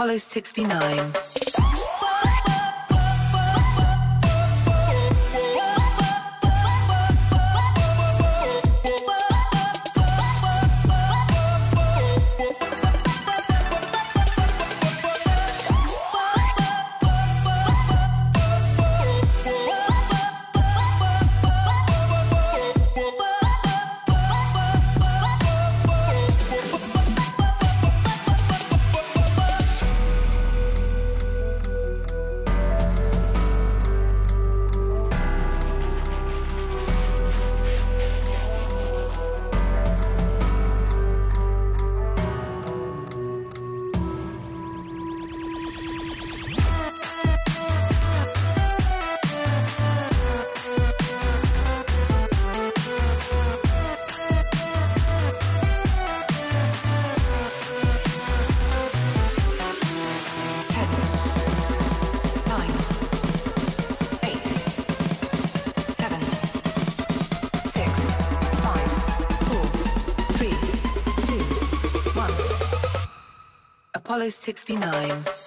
Apollo 69. Apollo 69.